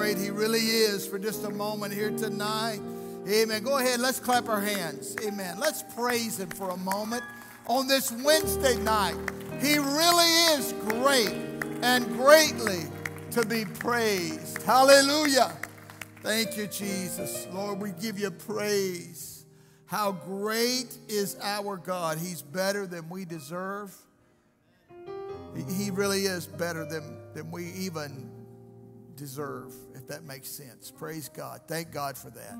great he really is for just a moment here tonight? Amen. Go ahead, let's clap our hands. Amen. Let's praise him for a moment on this Wednesday night. He really is great and greatly to be praised. Hallelujah. Thank you, Jesus. Lord, we give you praise. How great is our God. He's better than we deserve. He- really is better than, than we even deserve, that makes sense. Praise God. Thank God for that.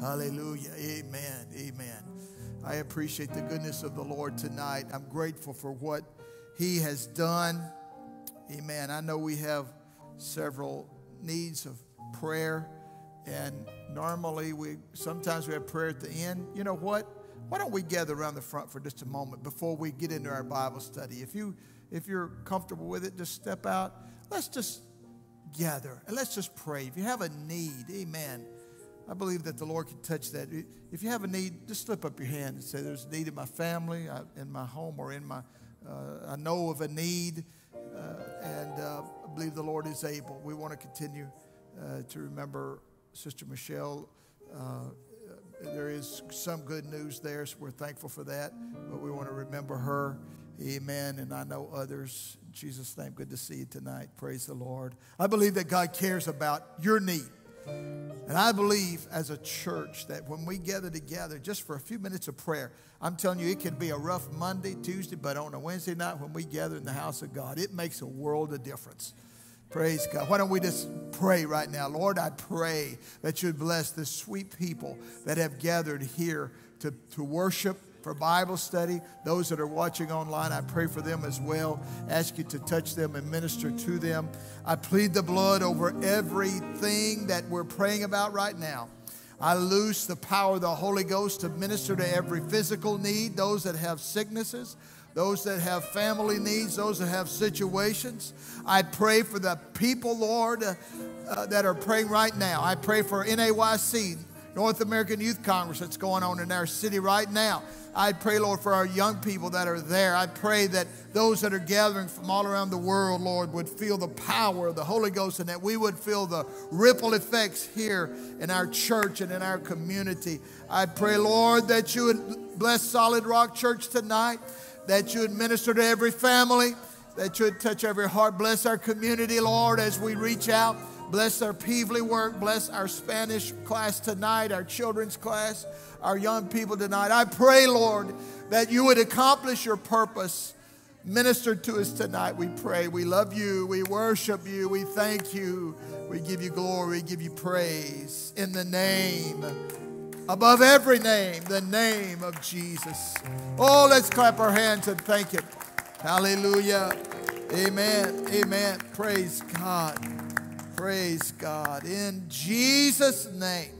Hallelujah. Amen. Amen. I appreciate the goodness of the Lord tonight. I'm grateful for what He has done. Amen. I know we have several needs of prayer, and normally we sometimes we have prayer at the end. You know what? Why don't we gather around the front for just a moment before we get into our Bible study? If you if you're comfortable with it, just step out. Let's just gather and let's just pray. If you have a need, amen. I believe that the Lord can touch that. If you have a need, just slip up your hand and say, There's a need in my family, uh, in my home, or in my, uh, I know of a need, uh, and uh, I believe the Lord is able. We want to continue uh, to remember Sister Michelle. Uh, there is some good news there, so we're thankful for that. But we want to remember her. Amen. And I know others. In Jesus' name, good to see you tonight. Praise the Lord. I believe that God cares about your need. And I believe as a church that when we gather together just for a few minutes of prayer, I'm telling you, it can be a rough Monday, Tuesday, but on a Wednesday night when we gather in the house of God, it makes a world of difference. Praise God. Why don't we just pray right now? Lord, I pray that you'd bless the sweet people that have gathered here to, to worship for Bible study. Those that are watching online, I pray for them as well. Ask you to touch them and minister to them. I plead the blood over everything that we're praying about right now. I loose the power of the Holy Ghost to minister to every physical need, those that have sicknesses, those that have family needs, those that have situations. I pray for the people, Lord, uh, that are praying right now. I pray for NAYC, North American Youth Congress, that's going on in our city right now. I pray, Lord, for our young people that are there. I pray that those that are gathering from all around the world, Lord, would feel the power of the Holy Ghost and that we would feel the ripple effects here in our church and in our community. I pray, Lord, that you would bless Solid Rock Church tonight, that you would minister to every family, that you would touch every heart. Bless our community, Lord, as we reach out. Bless our Peevely work. Bless our Spanish class tonight, our children's class, our young people tonight. I pray, Lord, that you would accomplish your purpose. Minister to us tonight, we pray. We love you. We worship you. We thank you. We give you glory. We give you praise in the name, above every name, the name of Jesus. Oh, let's clap our hands and thank him. Hallelujah. Amen. Amen. Praise God. Praise God. In Jesus' name.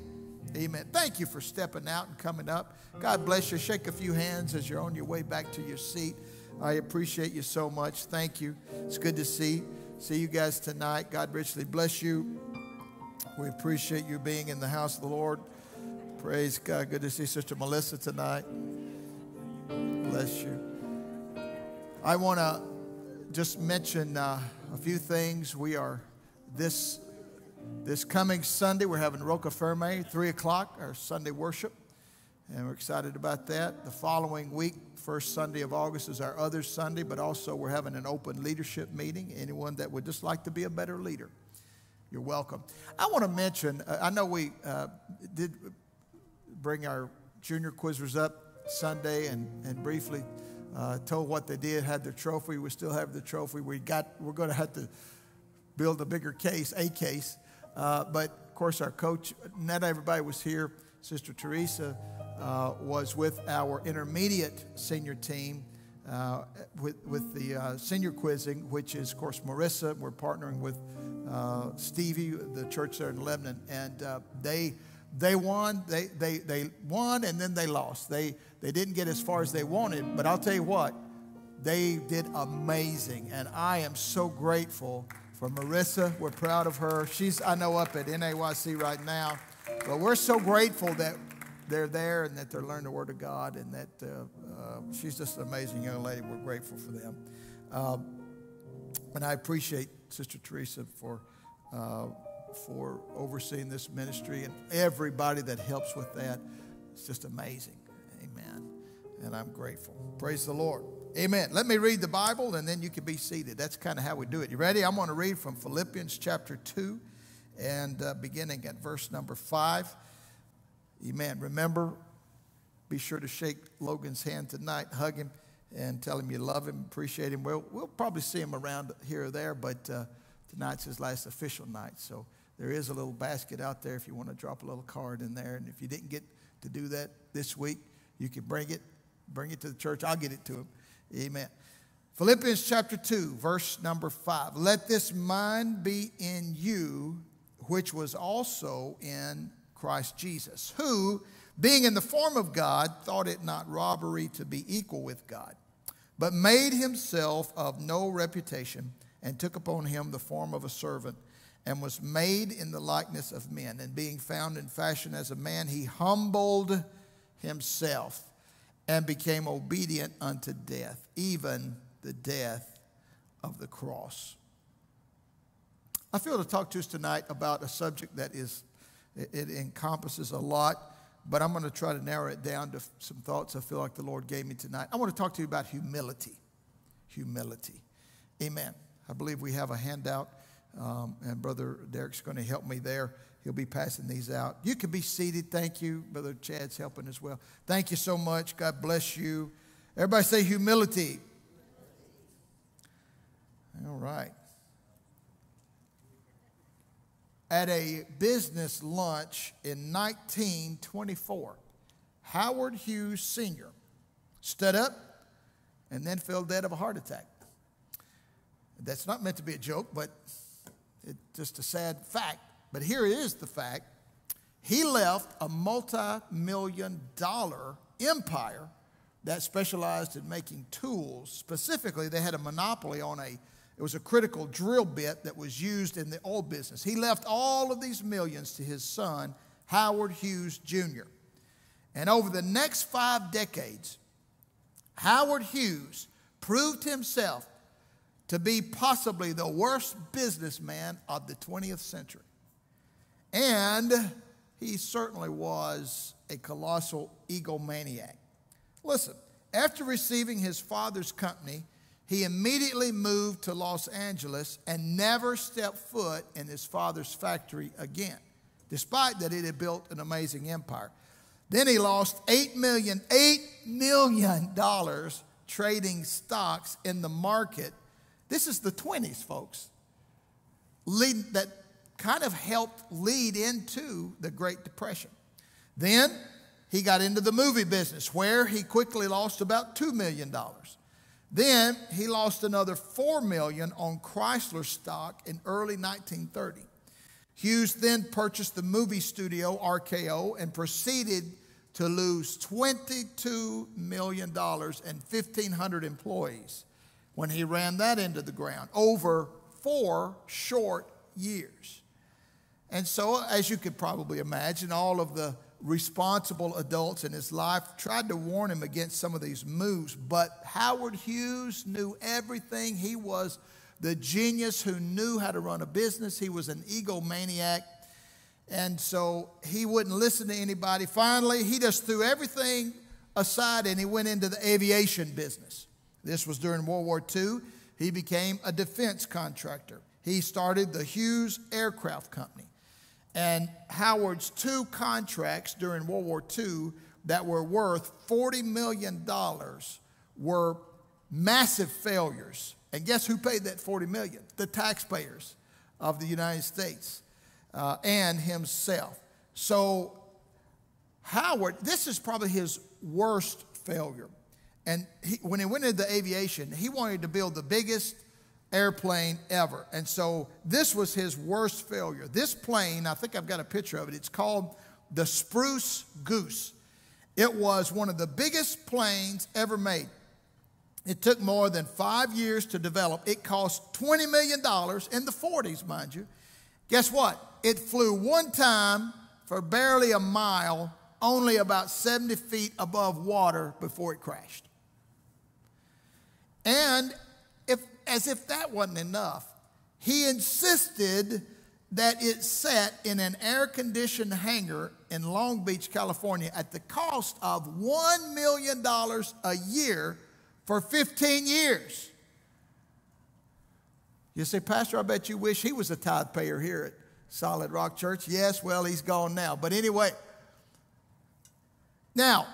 Amen. Thank you for stepping out and coming up. God bless you. Shake a few hands as you're on your way back to your seat. I appreciate you so much. Thank you. It's good to see see you guys tonight. God richly bless you. We appreciate you being in the house of the Lord. Praise God. Good to see Sister Melissa tonight. Bless you. I want to just mention uh, a few things. We are this this coming Sunday. We're having Roca Firme, three o'clock, our Sunday worship, and we're excited about that. The following week, first Sunday of August, is our other Sunday, but also we're having an open leadership meeting. Anyone that would just like to be a better leader, you're welcome. I want to mention. Uh, I know we uh, did bring our junior quizzers up Sunday and and briefly uh, told what they did, had their trophy. We still have the trophy. We got, we're going to have to build a bigger case, a case. Uh, but of course, our coach, not everybody was here. Sister Teresa uh, was with our intermediate senior team uh, with, with the uh, senior quizzing, which is, of course, Marissa. We're partnering with uh, Stevie, the church there in Lebanon, and uh, they they won. They, they, they won and then they lost. They, they didn't get as far as they wanted, but I'll tell you what, they did amazing. And I am so grateful for Marissa. We're proud of her. She's, I know, up at NAYC right now. But we're so grateful that they're there and that they're learning the Word of God and that uh, uh, she's just an amazing young lady. We're grateful for them. Uh, and I appreciate Sister Teresa for, uh, for overseeing this ministry and everybody that helps with that. It's just amazing. Amen. And I'm grateful. Praise the Lord. Amen. Let me read the Bible and then you can be seated. That's kind of how we do it. You ready? I'm going to read from Philippians chapter 2 and uh, beginning at verse number 5. Amen. Remember, be sure to shake Logan's hand tonight, hug him, and tell him you love him, appreciate him. We'll, we'll probably see him around here or there, but uh, tonight's his last official night. So there is a little basket out there if you want to drop a little card in there. And if you didn't get to do that this week, you can bring it, bring it to the church. I'll get it to him. Amen. Philippians chapter 2, verse number 5. Let this mind be in you, which was also in Christ Jesus, who, being in the form of God, thought it not robbery to be equal with God, but made himself of no reputation, and took upon him the form of a servant, and was made in the likeness of men. And being found in fashion as a man, he humbled himself and became obedient unto death, even the death of the cross. I feel to talk to us tonight about a subject that is, it, encompasses a lot, but I'm going to try to narrow it down to some thoughts I feel like the Lord gave me tonight. I want to talk to you about humility. Humility. Amen. I believe we have a handout, um, and Brother Derek's going to help me there. He'll be passing these out. You can be seated. Thank you. Brother Chad's helping as well. Thank you so much. God bless you. Everybody say humility. All right. At a business lunch in 1924, Howard Hughes Sr. stood up and then fell dead of a heart attack. That's not meant to be a joke, but it's just a sad fact. But here is the fact he left a multi million dollar empire that specialized in making tools. Specifically, they had a monopoly on a it was a critical drill bit that was used in the oil business. He left all of these millions to his son, Howard Hughes Jr. And over the next five decades, Howard Hughes proved himself to be possibly the worst businessman of the 20th century. And he certainly was a colossal egomaniac. Listen, after receiving his father's company, he immediately moved to Los Angeles and never stepped foot in his father's factory again, despite that it had built an amazing empire. Then he lost $8 million, $8 million trading stocks in the market. This is the 20s, folks. Lead, that kind of helped lead into the Great Depression. Then he got into the movie business where he quickly lost about $2 million. Then he lost another 4 million on Chrysler stock in early 1930. Hughes then purchased the movie studio RKO and proceeded to lose $22 million and 1,500 employees when he ran that into the ground over four short years. And so, as you could probably imagine, all of the responsible adults in his life tried to warn him against some of these moves. But Howard Hughes knew everything. He was the genius who knew how to run a business, he was an egomaniac. And so he wouldn't listen to anybody. Finally, he just threw everything aside and he went into the aviation business. This was during World War II. He became a defense contractor. He started the Hughes Aircraft Company. And Howard's two contracts during World War II that were worth $40 million were massive failures. And guess who paid that 40 million? The taxpayers of the United States uh, and himself. So Howard, this is probably his worst failure. And he, when he went into aviation, he wanted to build the biggest airplane ever. And so this was his worst failure. This plane, I think I've got a picture of it, it's called the Spruce Goose. It was one of the biggest planes ever made. It took more than five years to develop. It cost $20 million in the 40s, mind you. Guess what? It flew one time for barely a mile, only about 70 feet above water before it crashed. And as if that wasn't enough, he insisted that it sat in an air conditioned hangar in Long Beach, California, at the cost of $1 million a year for 15 years. You say, Pastor, I bet you wish he was a tithe payer here at Solid Rock Church. Yes, well, he's gone now. But anyway, now,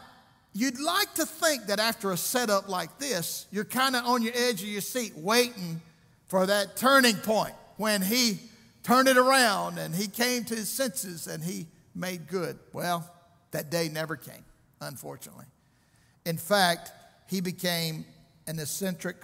you'd like to think that after a setup like this, you're kind of on your edge of your seat waiting for that turning point when he turned it around and he came to his senses and he made good. Well, that day never came, unfortunately. In fact, he became an eccentric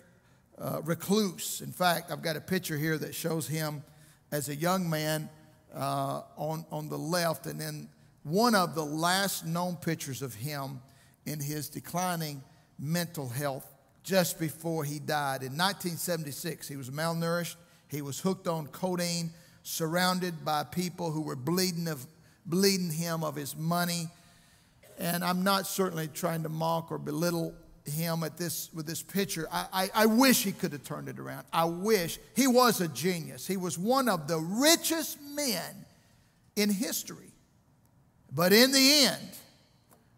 uh, recluse. In fact, I've got a picture here that shows him as a young man uh, on, on the left, and then one of the last known pictures of him in his declining mental health just before he died. In 1976, he was malnourished, he was hooked on codeine, surrounded by people who were bleeding, of, bleeding him of his money. And I'm not certainly trying to mock or belittle him at this with this picture. I, I, I, wish he could have turned it around. I wish he was a genius. He was one of the richest men in history. But in the end,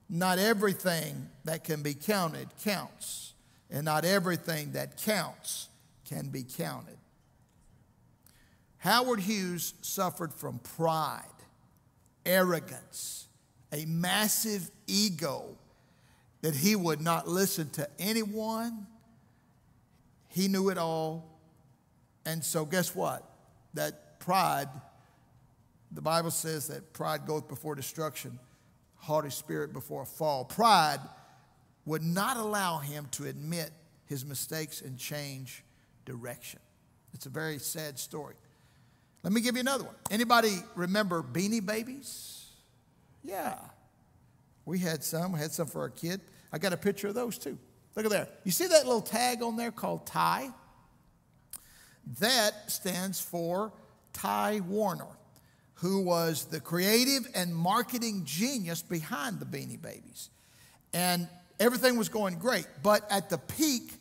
not everything that can be counted counts, and not everything that counts can be counted. Howard Hughes suffered from pride, arrogance, a massive ego that he would not listen to anyone. He knew it all. And so, guess what? That pride, the Bible says that pride goeth before destruction, haughty spirit before a fall. Pride would not allow him to admit his mistakes and change direction. It's a very sad story. Let me give you another one. Anybody remember Beanie Babies? Yeah. We had some. We had some for our kid. I got a picture of those too. Look at there. You see that little tag on there called Ty? That stands for Ty Warner, who was the creative and marketing genius behind the Beanie Babies. And everything was going great. But at the peak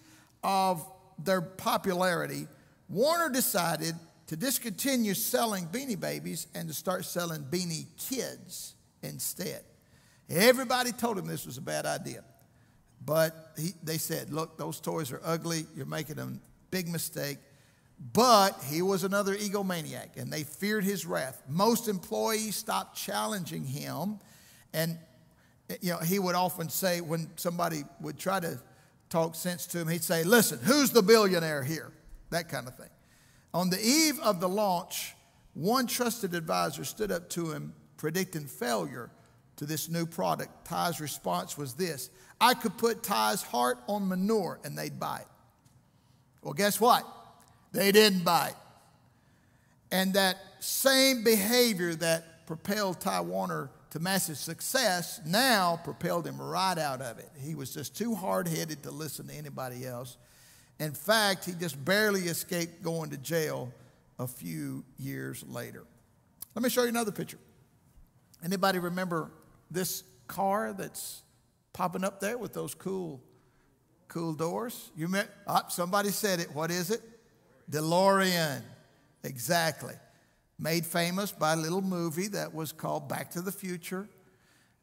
of their popularity, Warner decided to discontinue selling Beanie Babies and to start selling Beanie Kids instead. Everybody told him this was a bad idea. But he, they said, look, those toys are ugly. You're making a big mistake. But he was another egomaniac, and they feared his wrath. Most employees stopped challenging him. And, you know, he would often say, when somebody would try to talk sense to him, he'd say, listen, who's the billionaire here? That kind of thing. On the eve of the launch, one trusted advisor stood up to him predicting failure to this new product. Ty's response was this I could put Ty's heart on manure and they'd buy it. Well, guess what? They didn't bite. And that same behavior that propelled Ty Warner to massive success now propelled him right out of it. He was just too hard headed to listen to anybody else. In fact, he just barely escaped going to jail a few years later. Let me show you another picture. Anybody remember this car that's popping up there with those cool, cool doors? You met, oh, ah, somebody said it. What is it? DeLorean. Exactly. Made famous by a little movie that was called Back to the Future.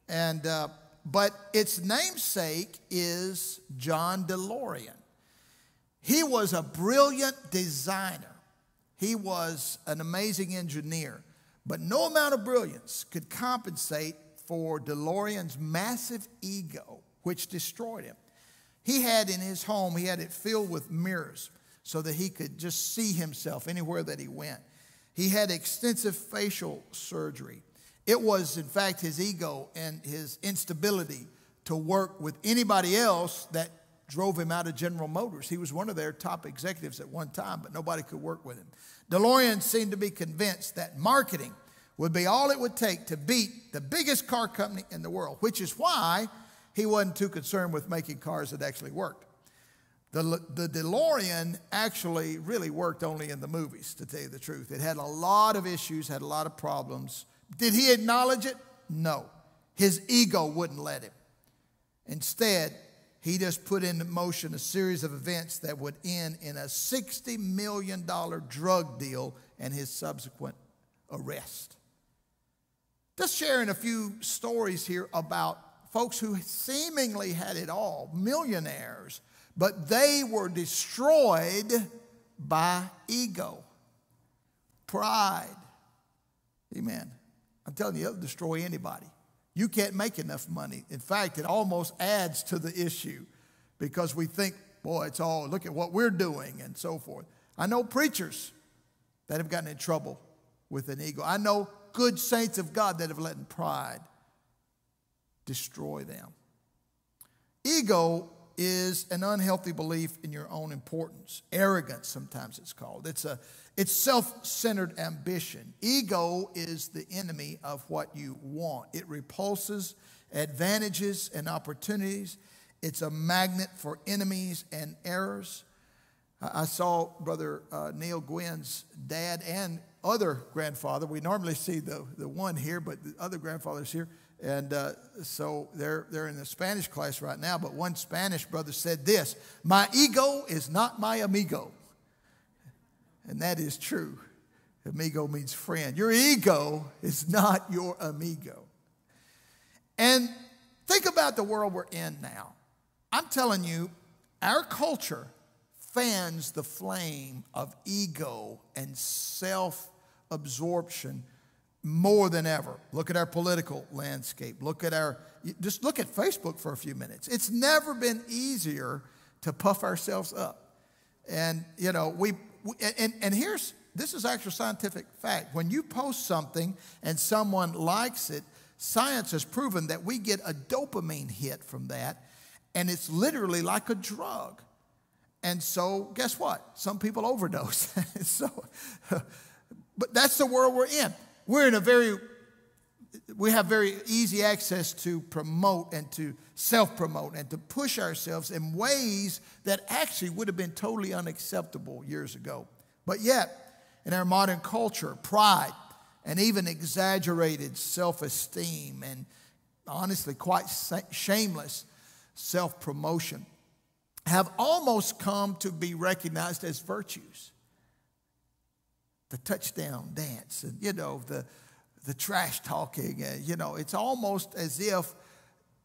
And, uh, but its namesake is John DeLorean. He was a brilliant designer. He was an amazing engineer. But no amount of brilliance could compensate for DeLorean's massive ego, which destroyed him. He had in his home, he had it filled with mirrors so that he could just see himself anywhere that he went. He had extensive facial surgery. It was, in fact, his ego and his instability to work with anybody else that drove him out of General Motors. He was one of their top executives at one time, but nobody could work with him. DeLorean seemed to be convinced that marketing would be all it would take to beat the biggest car company in the world, which is why he wasn't too concerned with making cars that actually worked. The, the DeLorean actually really worked only in the movies, to tell you the truth. It had a lot of issues, had a lot of problems. Did he acknowledge it? No. His ego wouldn't let him. Instead, he just put into motion a series of events that would end in a $60 million drug deal and his subsequent arrest. Just sharing a few stories here about folks who seemingly had it all, millionaires, but they were destroyed by ego, pride. Amen. I'm telling you, it'll destroy anybody. You can't make enough money. In fact, it almost adds to the issue because we think, boy, it's all, look at what we're doing and so forth. I know preachers that have gotten in trouble with an ego. I know good saints of God that have let pride destroy them. Ego is an unhealthy belief in your own importance. Arrogance, sometimes it's called. It's a it's self-centered ambition. Ego is the enemy of what you want. It repulses advantages and opportunities. It's a magnet for enemies and errors. I saw Brother uh, Neil Gwynn's dad and other grandfather. We normally see the, the one here, but the other grandfather's here. And uh, so they're, they're in the Spanish class right now. But one Spanish brother said this My ego is not my amigo. And that is true. Amigo means friend. Your ego is not your amigo. And think about the world we're in now. I'm telling you, our culture fans the flame of ego and self absorption more than ever. Look at our political landscape. Look at our, just look at Facebook for a few minutes. It's never been easier to puff ourselves up. And, you know, we, and, and here's, this is actual scientific fact. When you post something and someone likes it, science has proven that we get a dopamine hit from that, and it's literally like a drug. And so, guess what? Some people overdose. so, but that's the world we're in. We're in a very, we have very easy access to promote and to self promote and to push ourselves in ways that actually would have been totally unacceptable years ago. But yet, in our modern culture, pride and even exaggerated self esteem and honestly quite shameless self promotion have almost come to be recognized as virtues the touchdown dance and, you know, the, the trash talking. And, you know, it's almost as if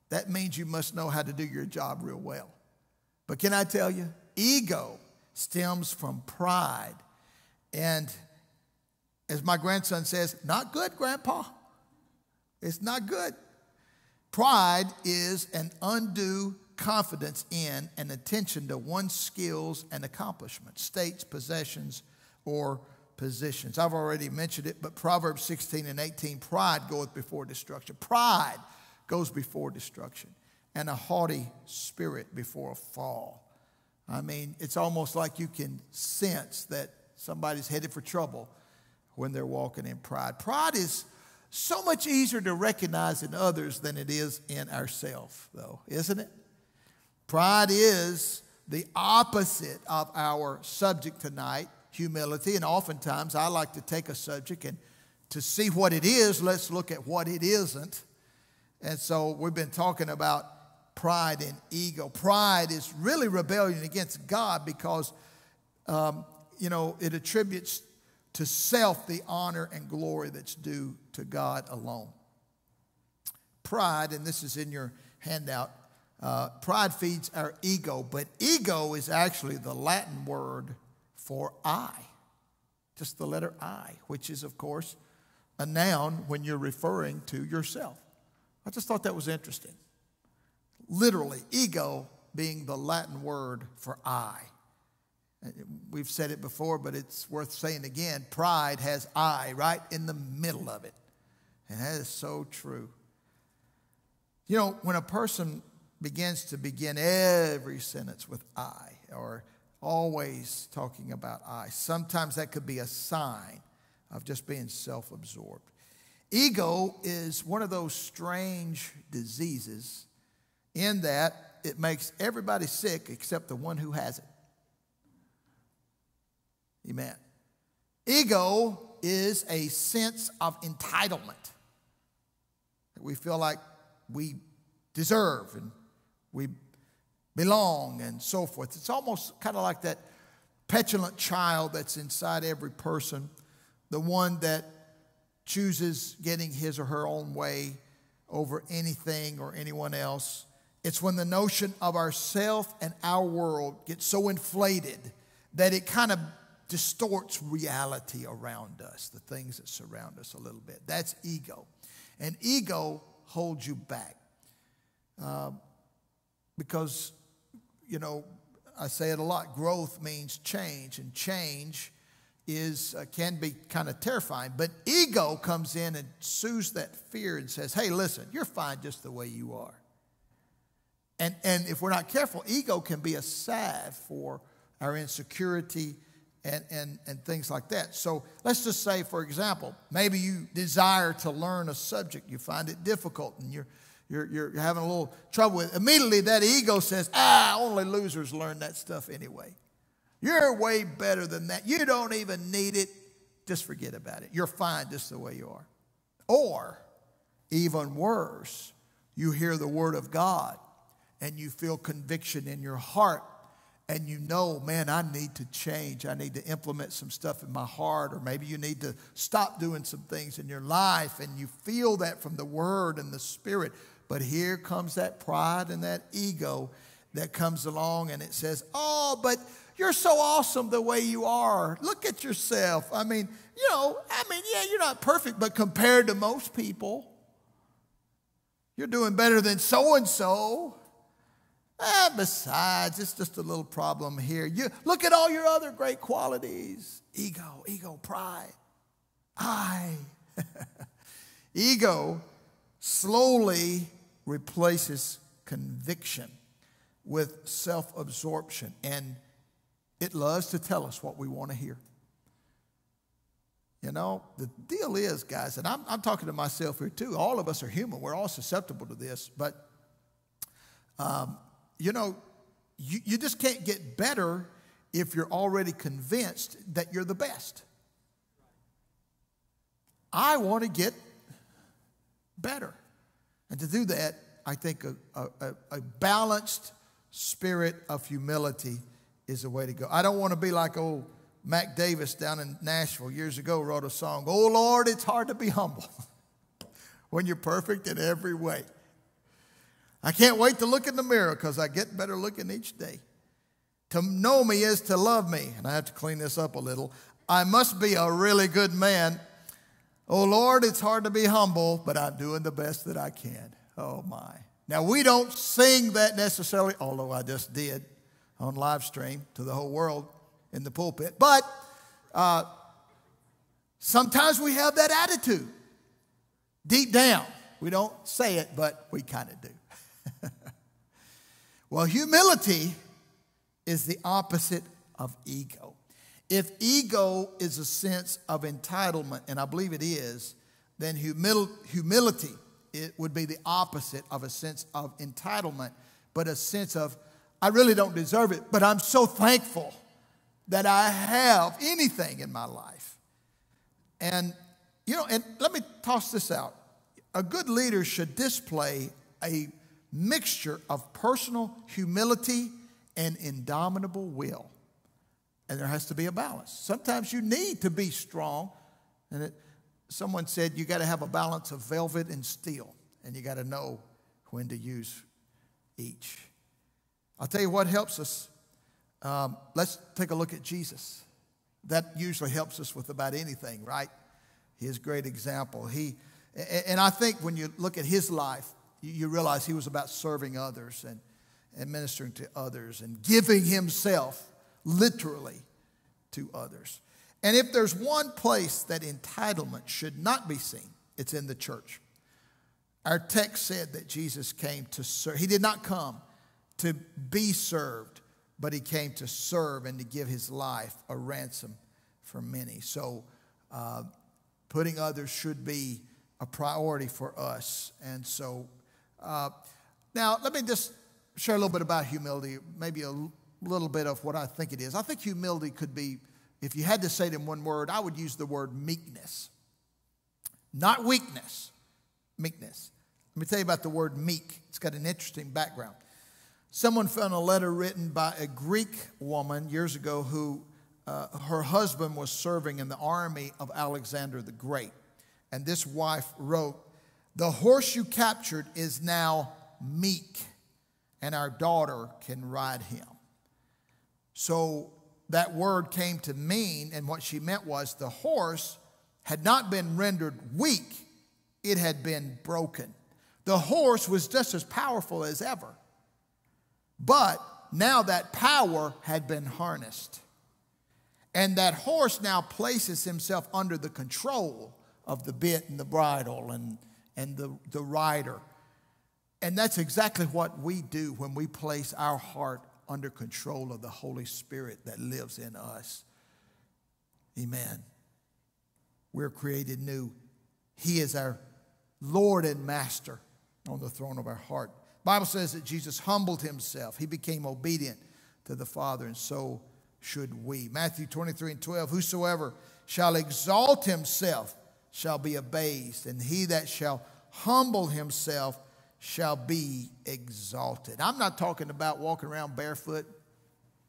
that means you must know how to do your job real well. But can I tell you, ego stems from pride. And as my grandson says, not good, Grandpa. It's not good. Pride is an undue confidence in and attention to one's skills and accomplishments, states, possessions, or positions. I've already mentioned it, but Proverbs 16 and 18 pride goeth before destruction. Pride goes before destruction, and a haughty spirit before a fall. I mean, it's almost like you can sense that somebody's headed for trouble when they're walking in pride. Pride is so much easier to recognize in others than it is in ourselves, though, isn't it? Pride is the opposite of our subject tonight humility. And oftentimes I like to take a subject and to see what it is, let's look at what it isn't. And so we've been talking about pride and ego. Pride is really rebellion against God because, um, you know, it attributes to self the honor and glory that's due to God alone. Pride, and this is in your handout, uh, pride feeds our ego, but ego is actually the Latin word for I. Just the letter I, which is, of course, a noun when you're referring to yourself. I just thought that was interesting. Literally, ego being the Latin word for I. We've said it before, but it's worth saying again. Pride has I right in the middle of it. And that is so true. You know, when a person begins to begin every sentence with I, or always talking about I. Sometimes that could be a sign of just being self absorbed. Ego is one of those strange diseases in that it makes everybody sick except the one who has it. Amen. Ego is a sense of entitlement that we feel like we deserve and we belong, and so forth. It's almost kind of like that petulant child that's inside every person, the one that chooses getting his or her own way over anything or anyone else. It's when the notion of ourself and our world gets so inflated that it kind of distorts reality around us, the things that surround us a little bit. That's ego. And ego holds you back. Uh, because, you know, I say it a lot growth means change, and change is, uh, can be kind of terrifying. But ego comes in and soothes that fear and says, hey, listen, you're fine just the way you are. And, and if we're not careful, ego can be a salve for our insecurity and, and, and things like that. So let's just say, for example, maybe you desire to learn a subject, you find it difficult, and you're, you're, you're having a little trouble with it. Immediately, that ego says, ah, only losers learn that stuff anyway. You're way better than that. You don't even need it. Just forget about it. You're fine just the way you are. Or, even worse, you hear the word of God and you feel conviction in your heart and you know, man, I need to change. I need to implement some stuff in my heart, or maybe you need to stop doing some things in your life, and you feel that from the Word and the Spirit. But here comes that pride and that ego that comes along, and it says, Oh, but you're so awesome the way you are. Look at yourself. I mean, you know, I mean, yeah, you're not perfect, but compared to most people, you're doing better than so and so. Ah, besides, it's just a little problem here. You look at all your other great qualities. Ego, ego, pride. I. ego slowly replaces conviction with self-absorption and it loves to tell us what we want to hear. You know, the deal is, guys, and I'm, I'm talking to myself here too. All of us are human. We're all susceptible to this. But, um, you know, you, you just can't get better if you're already convinced that you're the best. I want to get better. And to do that, I think a, a, a balanced spirit of humility is the way to go. I don't want to be like old Mac Davis down in Nashville years ago wrote a song, Oh Lord, it's hard to be humble when you're perfect in every way. I can't wait to look in the mirror because I get better looking each day. To know me is to love me. And I have to clean this up a little. I must be a really good man. Oh Lord, it's hard to be humble, but I'm doing the best that I can. Oh my. Now, we don't sing that necessarily, although I just did on live stream to the whole world in the pulpit. But uh, sometimes we have that attitude deep down. We don't say it, but we kind of do. well, humility is the opposite of ego. If ego is a sense of entitlement, and I believe it is, then humil- humility it would be the opposite of a sense of entitlement, but a sense of I really don't deserve it, but I'm so thankful that I have anything in my life. And, you know, and let me toss this out. A good leader should display a mixture of personal humility and indomitable will. And there has to be a balance. Sometimes you need to be strong. And it, someone said you got to have a balance of velvet and steel, and you got to know when to use each. I'll tell you what helps us. Um, let's take a look at Jesus. That usually helps us with about anything, right? His great example. He, and I think when you look at his life, you realize he was about serving others and, and ministering to others and giving himself literally to others. And if there's one place that entitlement should not be seen, it's in the church. Our text said that Jesus came to serve. He did not come to be served, but he came to serve and to give his life a ransom for many. So, uh, putting others should be a priority for us. And so, uh, now let me just share a little bit about humility, maybe a little bit of what I think it is. I think humility could be, if you had to say it in one word, I would use the word meekness. Not weakness, meekness. Let me tell you about the word meek. It's got an interesting background. Someone found a letter written by a Greek woman years ago who uh, her husband was serving in the army of Alexander the Great. And this wife wrote, The horse you captured is now meek, and our daughter can ride him. So that word came to mean, and what she meant was the horse had not been rendered weak, it had been broken. The horse was just as powerful as ever, but now that power had been harnessed. And that horse now places himself under the control of the bit and the bridle and, and the, the rider. And that's exactly what we do when we place our heart under control of the Holy Spirit that lives in us. Amen. We're created new. He is our Lord and Master on the throne of our heart. Bible says that Jesus humbled himself. He became obedient to the Father, and so should we. Matthew 23 and 12, whosoever shall exalt himself shall be abased, and he that shall humble himself shall be exalted. I'm not talking about walking around barefoot,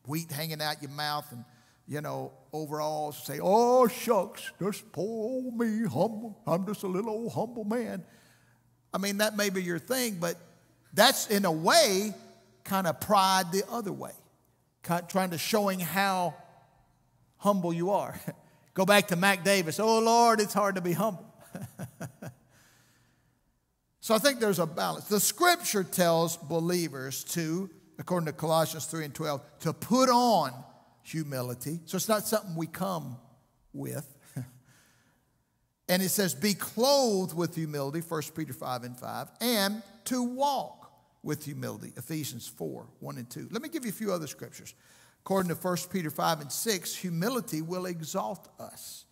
wheat hanging out your mouth, and you know, overalls, say, oh, shucks, just poor me, humble. I'm just a little old humble man. I mean, that may be your thing, but that's in a way kind of pride the other way, kind of trying to showing how humble you are. Go back to Mac Davis. Oh, Lord, it's hard to be humble. So I think there's a balance. The scripture tells believers to, according to Colossians 3 and 12, to put on humility. So it's not something we come with. and it says, be clothed with humility, 1 Peter 5 and 5, and to walk with humility, Ephesians 4 1 and 2. Let me give you a few other scriptures. According to 1 Peter 5 and 6, humility will exalt us.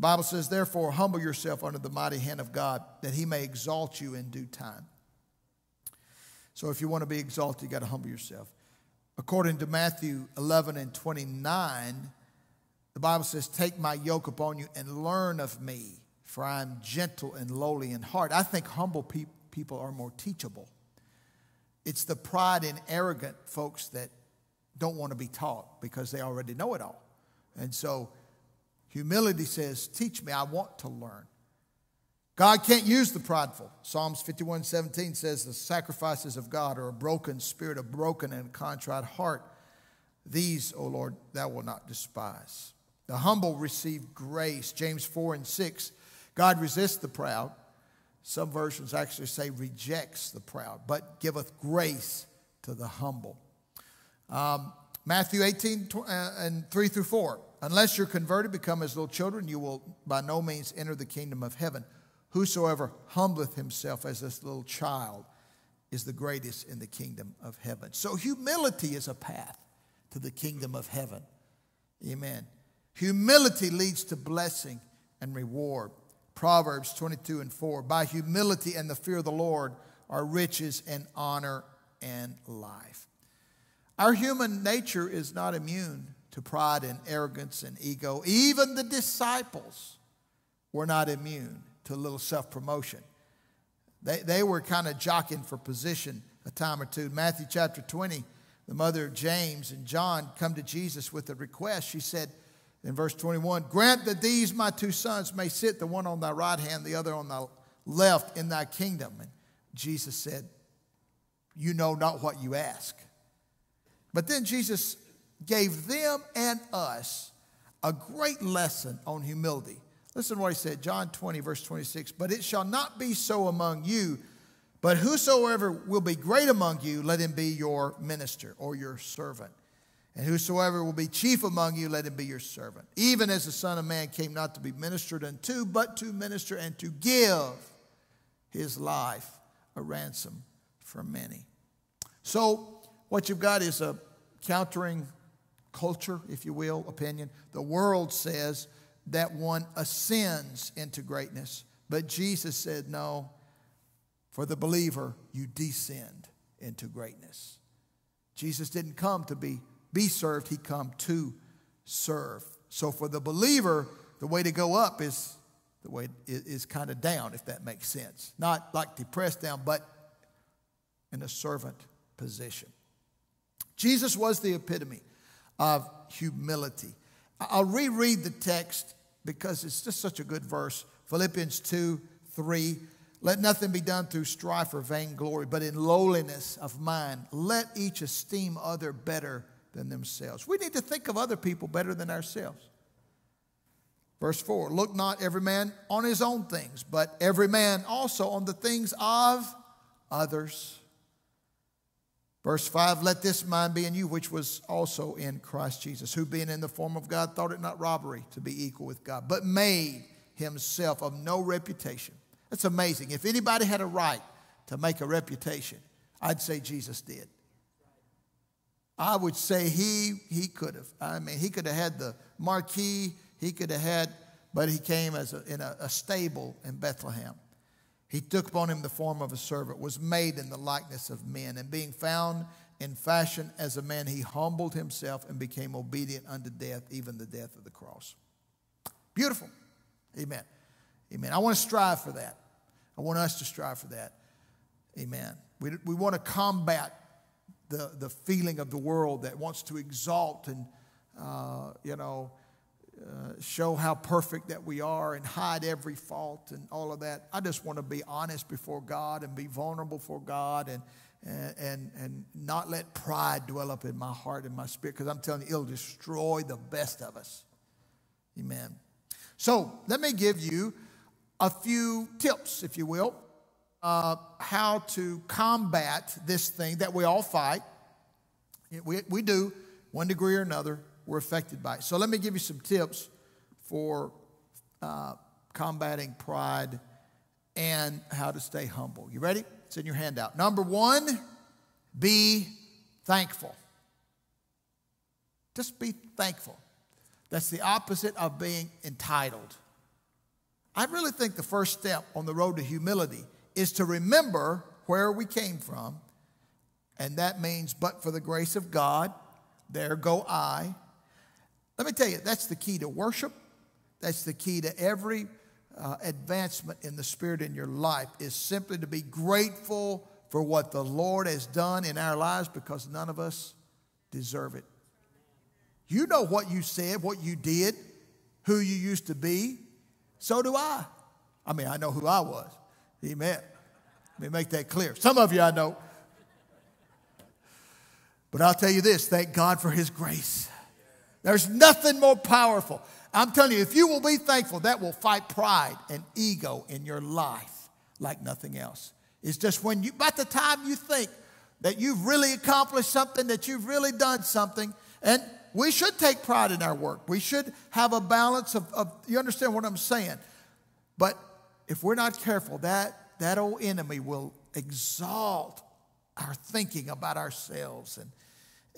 The Bible says, Therefore, humble yourself under the mighty hand of God, that he may exalt you in due time. So, if you want to be exalted, you got to humble yourself. According to Matthew 11 and 29, the Bible says, Take my yoke upon you and learn of me, for I am gentle and lowly in heart. I think humble pe- people are more teachable. It's the pride and arrogant folks that don't want to be taught because they already know it all. And so Humility says, Teach me, I want to learn. God can't use the prideful. Psalms 51 17 says, The sacrifices of God are a broken spirit, a broken and contrite heart. These, O Lord, thou wilt not despise. The humble receive grace. James 4 and 6. God resists the proud. Some versions actually say rejects the proud, but giveth grace to the humble. Um, Matthew 18 uh, and 3 through 4. Unless you're converted, become as little children, you will by no means enter the kingdom of heaven. Whosoever humbleth himself as this little child is the greatest in the kingdom of heaven. So, humility is a path to the kingdom of heaven. Amen. Humility leads to blessing and reward. Proverbs 22 and 4. By humility and the fear of the Lord are riches and honor and life. Our human nature is not immune to pride and arrogance and ego. Even the disciples were not immune to a little self promotion. They, they were kind of jockeying for position a time or two. Matthew chapter 20, the mother of James and John come to Jesus with a request. She said in verse 21 Grant that these my two sons may sit, the one on thy right hand, the other on thy left, in thy kingdom. And Jesus said, You know not what you ask. But then Jesus gave them and us a great lesson on humility. Listen to what he said, John 20, verse 26. But it shall not be so among you, but whosoever will be great among you, let him be your minister or your servant. And whosoever will be chief among you, let him be your servant. Even as the Son of Man came not to be ministered unto, but to minister and to give his life a ransom for many. So, what you've got is a countering culture, if you will, opinion. The world says that one ascends into greatness, but Jesus said, no, for the believer, you descend into greatness. Jesus didn't come to be, be served, he come to serve. So for the believer, the way to go up is the way is, is kind of down, if that makes sense. Not like depressed down, but in a servant position. Jesus was the epitome of humility. I'll reread the text because it's just such a good verse. Philippians 2 3. Let nothing be done through strife or vainglory, but in lowliness of mind, let each esteem other better than themselves. We need to think of other people better than ourselves. Verse 4 Look not every man on his own things, but every man also on the things of others. Verse 5 Let this mind be in you, which was also in Christ Jesus, who being in the form of God thought it not robbery to be equal with God, but made himself of no reputation. That's amazing. If anybody had a right to make a reputation, I'd say Jesus did. I would say he, he could have. I mean, he could have had the marquee he could have had, but he came as a, in a, a stable in Bethlehem. He took upon him the form of a servant, was made in the likeness of men, and being found in fashion as a man, he humbled himself and became obedient unto death, even the death of the cross. Beautiful. Amen. Amen. I want to strive for that. I want us to strive for that. Amen. We, we want to combat the, the feeling of the world that wants to exalt and, uh, you know, uh, show how perfect that we are and hide every fault and all of that. I just want to be honest before God and be vulnerable for God and, and, and, and not let pride dwell up in my heart and my spirit because I'm telling you, it'll destroy the best of us. Amen. So let me give you a few tips, if you will, uh, how to combat this thing that we all fight. We, we do, one degree or another were affected by it. So let me give you some tips for uh, combating pride and how to stay humble. You ready? It's in your handout. Number one, be thankful. Just be thankful. That's the opposite of being entitled. I really think the first step on the road to humility is to remember where we came from. And that means, but for the grace of God, there go I. Let me tell you, that's the key to worship. That's the key to every uh, advancement in the Spirit in your life is simply to be grateful for what the Lord has done in our lives because none of us deserve it. You know what you said, what you did, who you used to be. So do I. I mean, I know who I was. Amen. Let me make that clear. Some of you I know. But I'll tell you this thank God for His grace. There's nothing more powerful. I'm telling you, if you will be thankful, that will fight pride and ego in your life like nothing else. It's just when you, by the time you think that you've really accomplished something, that you've really done something, and we should take pride in our work. We should have a balance of, of you understand what I'm saying? But if we're not careful, that, that old enemy will exalt our thinking about ourselves and,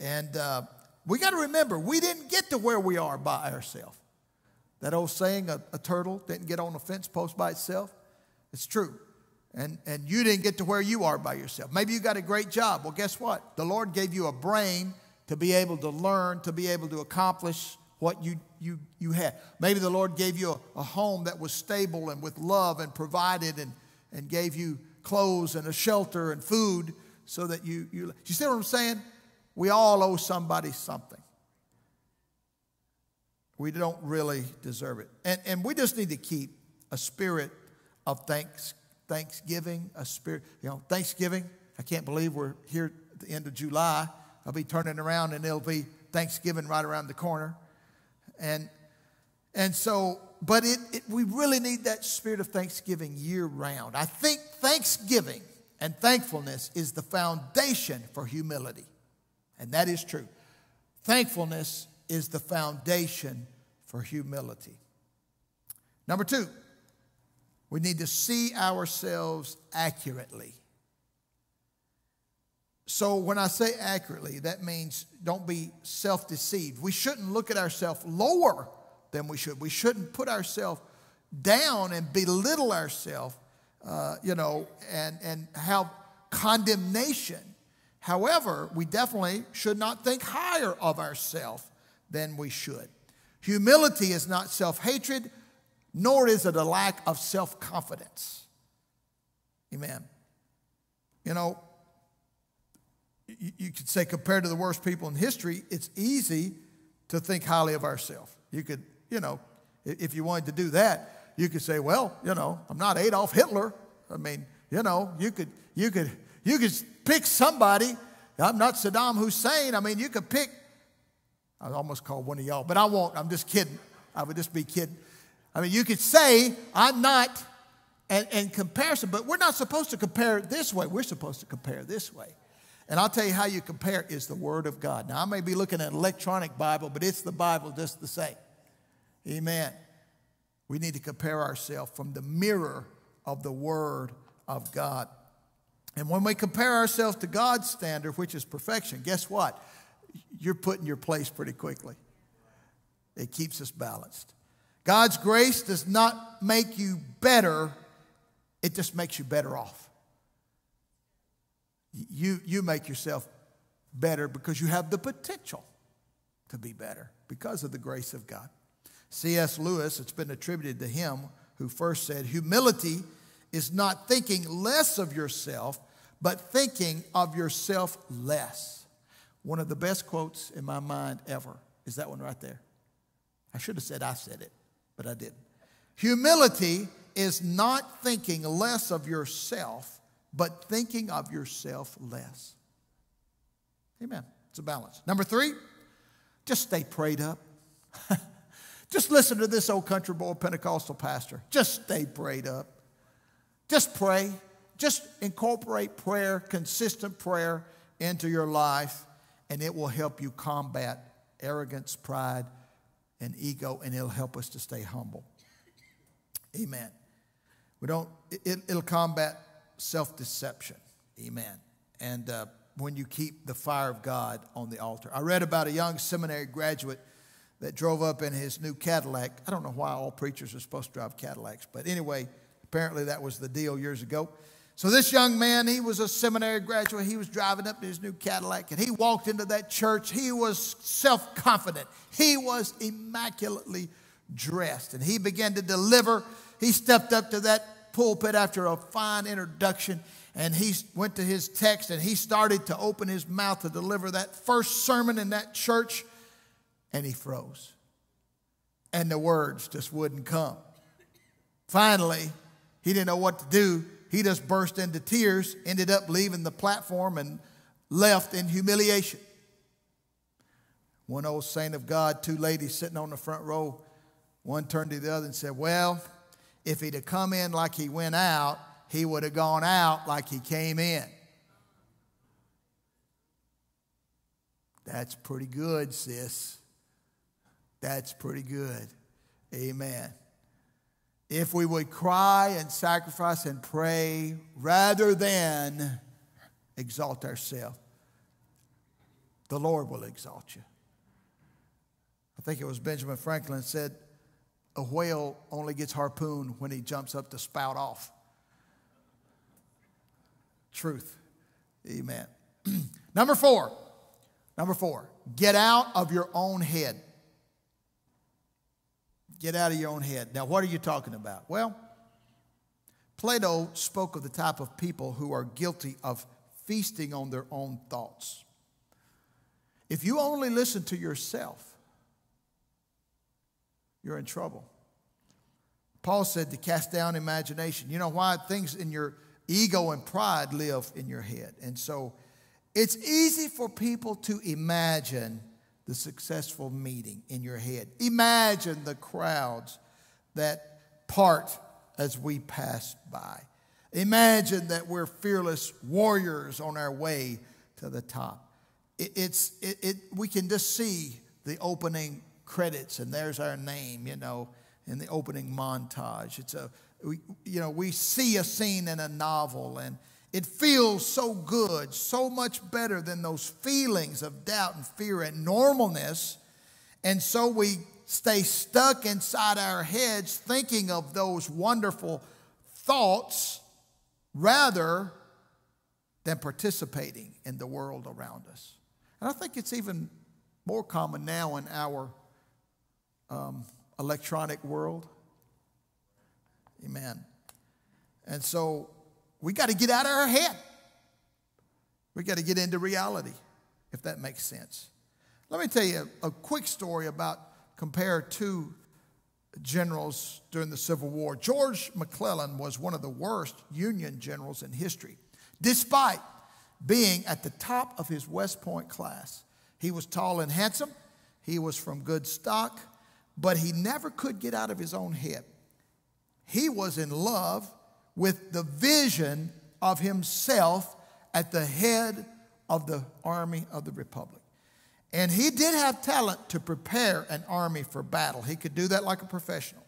and uh, we got to remember, we didn't get to where we are by ourselves. That old saying, a, a, turtle didn't get on a fence post by itself, it's true. And, and you didn't get to where you are by yourself. Maybe you got a great job. Well, guess what? The Lord gave you a brain to be able to learn, to be able to accomplish what you, you, you had. Maybe the Lord gave you a, a home that was stable and with love and provided and, and gave you clothes and a shelter and food so that you, you, you see what I'm saying? We all owe somebody something. We don't really deserve it. And, and we just need to keep a spirit of thanks, thanksgiving, a spirit, you know, Thanksgiving. I can't believe we're here at the end of July. I'll be turning around and it'll be Thanksgiving right around the corner. And, and so, but it, it, we really need that spirit of thanksgiving year round. I think thanksgiving and thankfulness is the foundation for humility. And that is true. Thankfulness is the foundation for humility. Number two, we need to see ourselves accurately. So, when I say accurately, that means don't be self deceived. We shouldn't look at ourselves lower than we should. We shouldn't put ourselves down and belittle ourselves, uh, you know, and, and have condemnation However, we definitely should not think higher of ourselves than we should. Humility is not self hatred, nor is it a lack of self confidence. Amen. You know, you, could say, compared to the worst people in history, it's easy to think highly of ourselves. You could, you know, if you wanted to do that, you could say, well, you know, I'm not Adolf Hitler. I mean, you know, you could, you could, you could pick somebody. I'm not Saddam Hussein. I mean, you could pick, I almost called one of y'all, but I won't. I'm just kidding. I would just be kidding. I mean, you could say, I'm not, and, and comparison, but we're not supposed to compare this way. We're supposed to compare this way. And I'll tell you how you compare is the Word of God. Now, I may be looking at an electronic Bible, but it's the Bible just the same. Amen. We need to compare ourselves from the mirror of the Word of God. And when we compare ourselves to God's standard, which is perfection, guess what? You're put in your place pretty quickly. It keeps us balanced. God's grace does not make you better, it just makes you better off. You, you make yourself better because you have the potential to be better because of the grace of God. C.S. Lewis, it's been attributed to him, who first said, Humility is not thinking less of yourself, but thinking of yourself less. One of the best quotes in my mind ever is that one right there. I should have said I said it, but I didn't. Humility is not thinking less of yourself, but thinking of yourself less. Amen. It's a balance. Number three, just stay prayed up. just listen to this old country boy Pentecostal pastor. Just stay prayed up. Just pray. Just incorporate prayer, consistent prayer into your life, and it will help you combat arrogance, pride, and ego, and it'll help us to stay humble. Amen. We don't, it, will combat self deception. Amen. And uh, when you keep the fire of God on the altar. I read about a young seminary graduate that drove up in his new Cadillac. I don't know why all preachers are supposed to drive Cadillacs, but anyway, apparently that was the deal years ago. So this young man, he was a seminary graduate. He was driving up in his new Cadillac and he walked into that church. He was self confident. He was immaculately dressed and he began to deliver. He stepped up to that pulpit after a fine introduction and he went to his text and he started to open his mouth to deliver that first sermon in that church and he froze. And the words just wouldn't come. Finally, he didn't know what to do. He just burst into tears, ended up leaving the platform and left in humiliation. One old saint of God, two ladies sitting on the front row, one turned to the other and said, Well, if he'd have come in like he went out, he would have gone out like he came in. That's pretty good, sis. That's pretty good. Amen. If we would cry and sacrifice and pray rather than exalt ourselves, the Lord will exalt you. I think it was Benjamin Franklin said, a whale only gets harpooned when he jumps up to spout off. Truth. Amen. number four. Number four. Get out of your own head. Get out of your own head. Now, what are you talking about? Well, Plato spoke of the type of people who are guilty of feasting on their own thoughts. If you only listen to yourself, you're in trouble. Paul said to cast down imagination. You know why? Things in your ego and pride live in your head. And so it's easy for people to imagine the successful meeting in your head. Imagine the crowds that part as we pass by. Imagine that we're fearless warriors on our way to the top. It, it's, it, it, we can just see the opening credits, and there's our name, you know, in the opening montage. It's a, we, you know, we see a scene in a novel, and it feels so good, so much better than those feelings of doubt and fear and normalness. And so we stay stuck inside our heads thinking of those wonderful thoughts rather than participating in the world around us. And I think it's even more common now in our um, electronic world. Amen. And so we got to get out of our head. We got to get into reality, if that makes sense. Let me tell you a, quick story about compare two generals during the Civil War. George McClellan was one of the worst Union generals in history, despite being at the top of his West Point class. He was tall and handsome, he was from good stock, but he never could get out of his own head. He was in love with the vision of himself at the head of the army of the Republic. And he did have talent to prepare an army for battle. He could do that like a professional.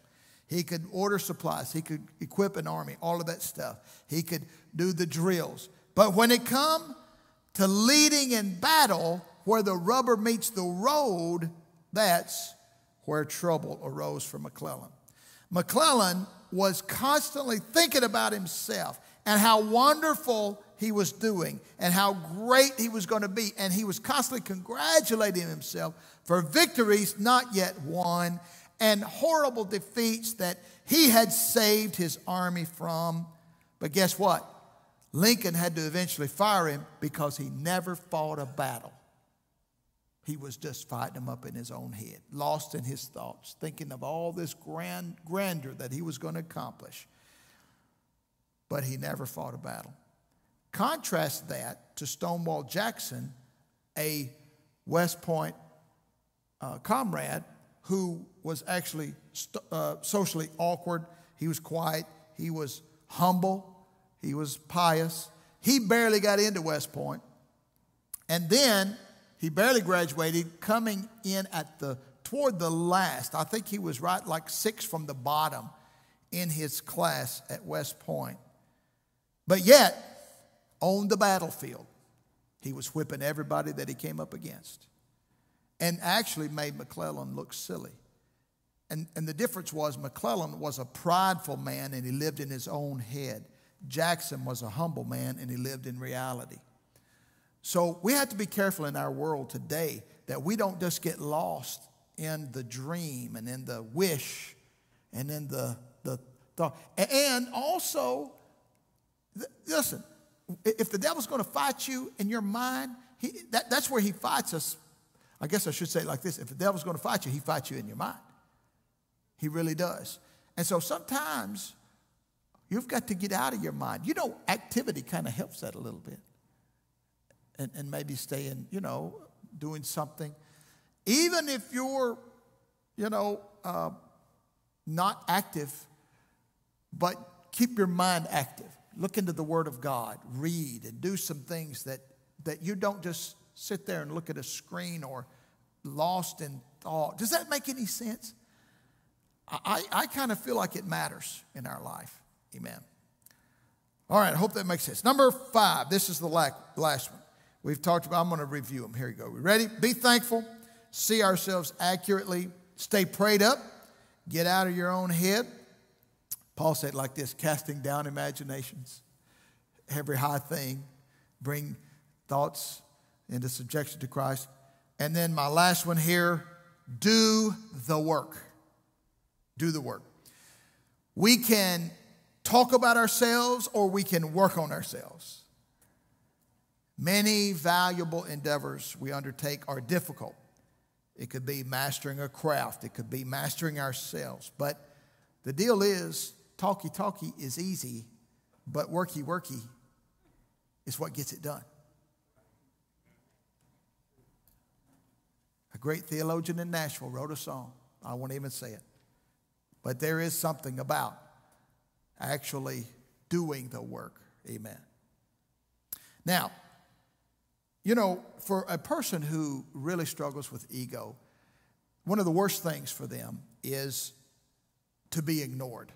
He could order supplies. He could equip an army, all of that stuff. He could do the drills. But when it come to leading in battle, where the rubber meets the road, that's where trouble arose for McClellan. McClellan was constantly thinking about himself and how wonderful he was doing and how great he was going to be. And he was constantly congratulating himself for victories not yet won and horrible defeats that he had saved his army from. But guess what? Lincoln had to eventually fire him because he never fought a battle. He was just fighting them up in his own head, lost in his thoughts, thinking of all this grand grandeur that he was going to accomplish. But he never fought a battle. Contrast that to Stonewall Jackson, a West Point uh, comrade who was actually uh, socially awkward. He was quiet. He was humble. He was pious. He barely got into West Point. And then he barely graduated, coming in at the toward the last. I think he was right like six from the bottom in his class at West Point. But yet, on the battlefield, he was whipping everybody that he came up against and actually made McClellan look silly. And, and the difference was McClellan was a prideful man and he lived in his own head. Jackson was a humble man and he lived in reality. So we have to be careful in our world today that we don't just get lost in the dream and in the wish and in the, the thought. And also, listen, if the devil's going to fight you in your mind, he, that, that's where he fights us. I guess I should say like this if the devil's going to fight you, he fights you in your mind. He really does. And so sometimes you've got to get out of your mind. You know, activity kind of helps that a little bit. And, and maybe staying, you know, doing something. Even if you're, you know, uh, not active, but keep your mind active look into the Word of God, read, and do some things that, that you don't just sit there and look at a screen or lost in thought. Does that make any sense? I, I kind of feel like it matters in our life. Amen. All right, I hope that makes sense. Number five, this is the last one. We've talked about, I'm going to review them. Here you go. We ready? Be thankful, see ourselves accurately, stay prayed up, get out of your own head. Paul said like this casting down imaginations, every high thing, bring thoughts into subjection to Christ. And then my last one here do the work. Do the work. We can talk about ourselves or we can work on ourselves. Many valuable endeavors we undertake are difficult. It could be mastering a craft, it could be mastering ourselves. But the deal is, talky talky is easy, but worky worky is what gets it done. A great theologian in Nashville wrote a song. I won't even say it. But there is something about actually doing the work. Amen. Now, you know, for a person who really struggles with ego, one of the worst things for them is to be ignored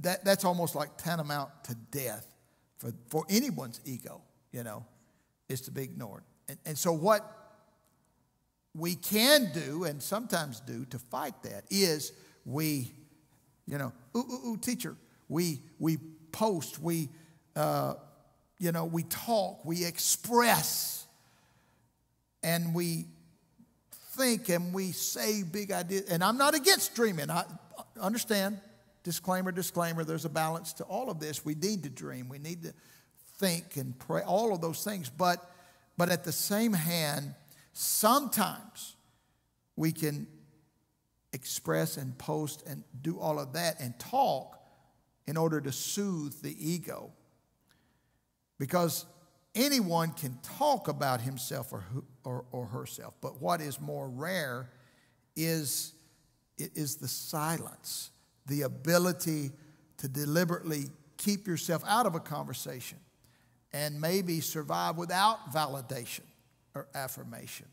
that, that's almost like tantamount to death for, for anyone's ego, you know, is to be ignored. And, and so, what we can do and sometimes do to fight that is we, you know, ooh, ooh, ooh teacher, we, we post, we, uh, you know, we talk, we express, and we think and we say big ideas. And I'm not against dreaming, I understand disclaimer, disclaimer, there's a balance to all of this. We need to dream. We need to think and pray, all of those things. But, but at the same hand, sometimes we can express and post and do all of that and talk in order to soothe the ego. Because anyone can talk about himself or, or, or herself, but what is more rare is, is the silence, the ability to deliberately keep yourself out of a conversation and maybe survive without validation or affirmation.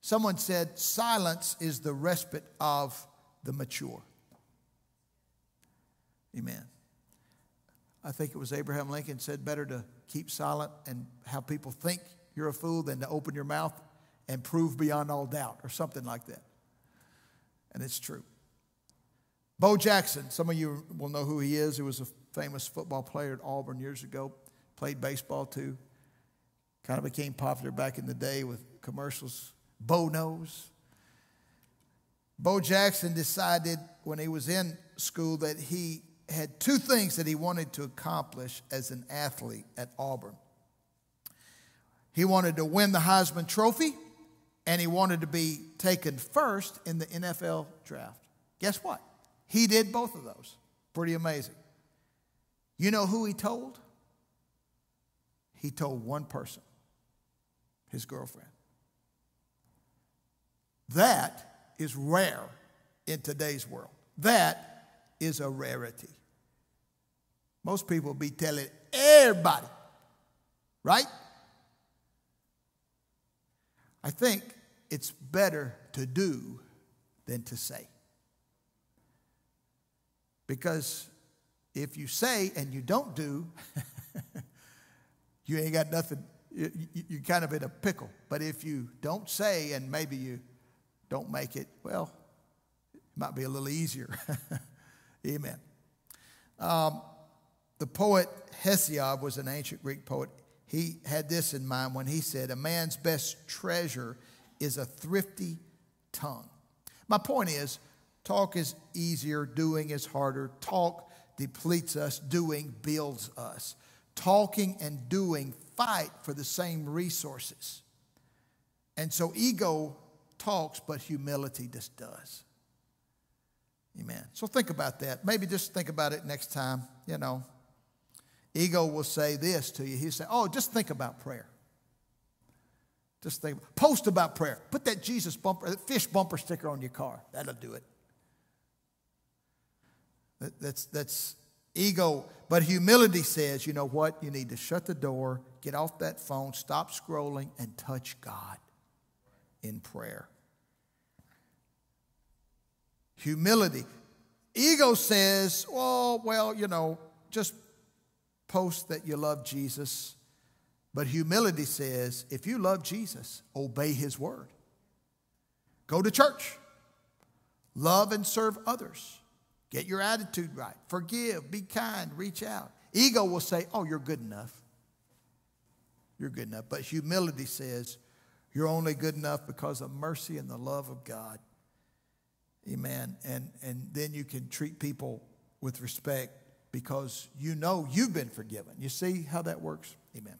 Someone said, silence is the respite of the mature. Amen. I think it was Abraham Lincoln said, better to keep silent and have people think you're a fool than to open your mouth and prove beyond all doubt, or something like that. And it's true. Bo Jackson, some of you will know who he is. He was a famous football player at Auburn years ago, played baseball too. Kind of became popular back in the day with commercials. Bo knows. Bo Jackson decided when he was in school that he had two things that he wanted to accomplish as an athlete at Auburn. He wanted to win the Heisman Trophy, and he wanted to be taken first in the NFL draft. Guess what? He did both of those. Pretty amazing. You know who he told? He told one person his girlfriend. That is rare in today's world. That is a rarity. Most people be telling everybody, right? I think it's better to do than to say. Because if you say and you don't do, you ain't got nothing, you're kind of in a pickle. But if you don't say and maybe you don't make it, well, it might be a little easier. Amen. Um, the poet Hesiod was an ancient Greek poet. He had this in mind when he said, A man's best treasure is a thrifty tongue. My point is, talk is easier, doing is harder. Talk depletes us, doing builds us. Talking and doing fight for the same resources. And so ego talks, but humility just does. Amen. So think about that. Maybe just think about it next time, you know. Ego will say this to you. He'll say, Oh, just think about prayer. Just think, post about prayer. Put that Jesus bumper, that fish bumper sticker on your car. That'll do it. That, that's, that's ego. But humility says, you know what? You need to shut the door, get off that phone, stop scrolling, and touch God in prayer. Humility. Ego says, oh, well, you know, just post that you love Jesus. But humility says if you love Jesus, obey his word. Go to church. Love and serve others. Get your attitude right. Forgive. Be kind. Reach out. Ego will say, Oh, you're good enough. You're good enough. But humility says, You're only good enough because of mercy and the love of God. Amen. And, and then you can treat people with respect because you know you've been forgiven. You see how that works? Amen.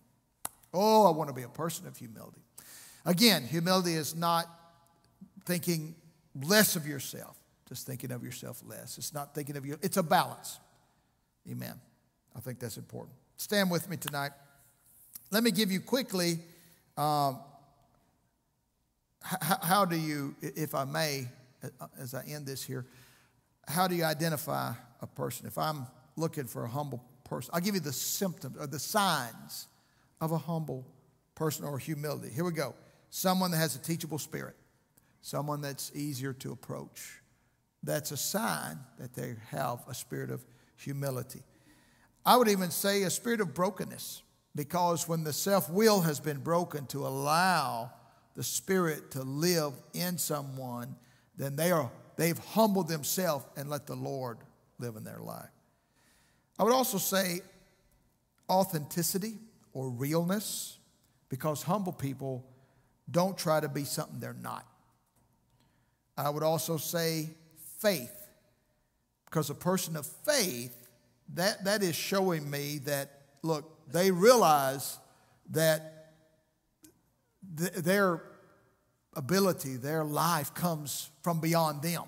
Oh, I want to be a person of humility. Again, humility is not thinking less of yourself, just thinking of yourself less. It's not thinking of you, it's a balance. Amen. I think that's important. Stand with me tonight. Let me give you quickly um, how, how do you, if I may, as I end this here, how do you identify a person? If I'm looking for a humble person. I'll give you the symptoms or uh, the signs of a humble person or humility. Here we go. Someone that has a teachable spirit, someone that's easier to approach. That's a sign that they have a spirit of humility. I would even say a spirit of brokenness, because when the self will has been broken to allow the spirit to live in someone, then they are, they've humbled themselves and let the Lord live in their life. I would also say authenticity or realness, because humble people don't try to be something they're not. I would also say faith, because a person of faith, that, that is showing me that, look, they realize that th- their ability, their life comes from beyond them.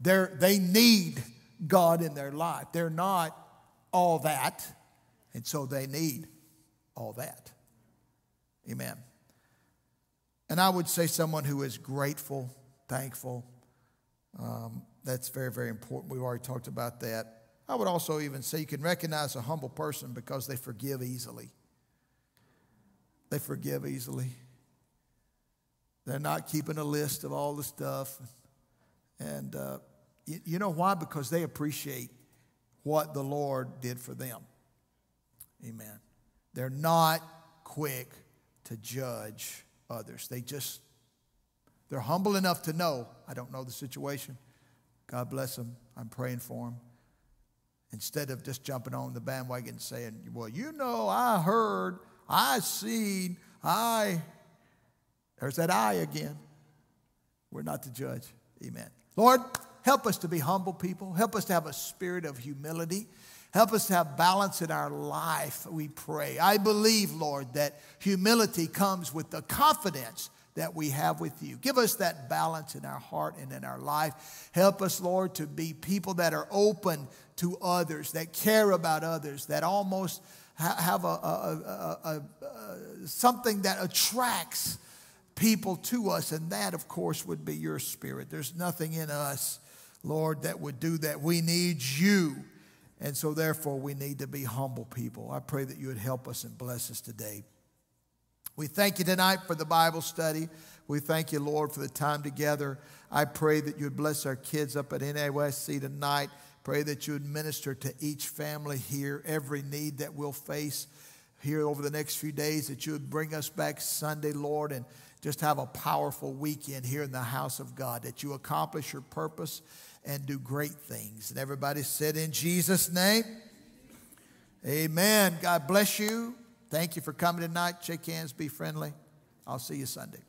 They're, they need God in their life. They're not all that, and so they need all that. Amen. And I would say someone who is grateful, thankful. Um, that's very, very important. We've already talked about that. I would also even say you can recognize a humble person because they forgive easily. They forgive easily. They're not keeping a list of all the stuff. And uh, you know why? Because they appreciate what the Lord did for them. Amen. They're not quick to judge others. They just, they're humble enough to know, I don't know the situation. God bless them. I'm praying for them. Instead of just jumping on the bandwagon and saying, well, you know, I heard, I seen, I, there's that I again. We're not to judge. Amen. Lord, help us to be humble people. Help us to have a spirit of humility. Help us to have balance in our life, we pray. I believe, Lord, that humility comes with the confidence that we have with you. Give us that balance in our heart and in our life. Help us, Lord, to be people that are open to others, that care about others, that almost have a, a, a, a something that attracts people to us. And that, of course, would be your spirit. There's nothing in us, Lord, that would do that. We need you. And so, therefore, we need to be humble people. I pray that you would help us and bless us today. We thank you tonight for the Bible study. We thank you, Lord, for the time together. I pray that you would bless our kids up at NASC tonight. Pray that you would minister to each family here, every need that we'll face here over the next few days, that you would bring us back Sunday, Lord, and just have a powerful weekend here in the house of God, that you accomplish your purpose and do great things. And everybody said, In Jesus' name, amen. God bless you. Thank you for coming tonight. Shake hands, be friendly. I'll see you Sunday.